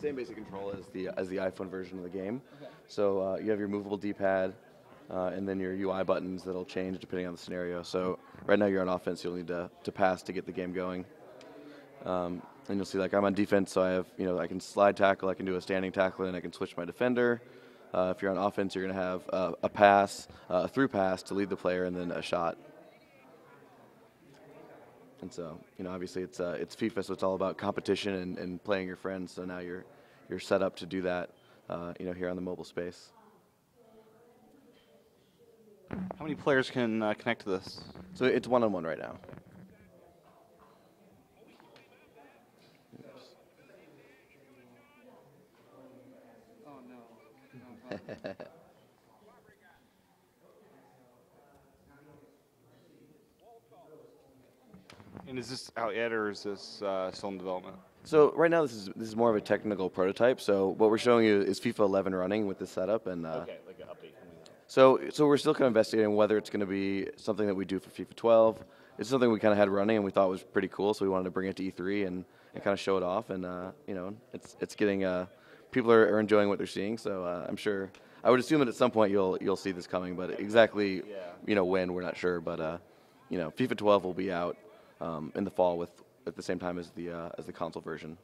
same basic control as the as the iPhone version of the game. So uh, you have your movable D-pad, uh, and then your UI buttons that'll change depending on the scenario. So right now you're on offense, you'll need to, to pass to get the game going. Um, and you'll see like I'm on defense, so I have you know I can slide tackle, I can do a standing tackle, and I can switch my defender. Uh, if you're on offense, you're going to have a pass, uh, a through pass to lead the player, and then a shot. And so, you know, obviously it's uh, it's FIFA, so it's all about competition and, and playing your friends. So now you're you're set up to do that, uh, you know, here on the mobile space. How many players can uh, connect to this? So it's one on one right now. Oh no. And is this out yet, or is this uh, still in development? So right now this is this is more of a technical prototype. So what we're showing you is FIFA 11 running with this setup, and uh, like an update coming out. so so we're still kind of investigating whether it's going to be something that we do for FIFA 12. It's something we kind of had running and we thought was pretty cool, so we wanted to bring it to E3 and, and kind of show it off. And uh, you know, it's it's getting uh, people are, are enjoying what they're seeing. So uh, I'm sure I would assume that at some point you'll you'll see this coming, but exactly you know when we're not sure. But uh, you know, FIFA 12 will be out um, in the fall with at the same time as the uh, as the console version.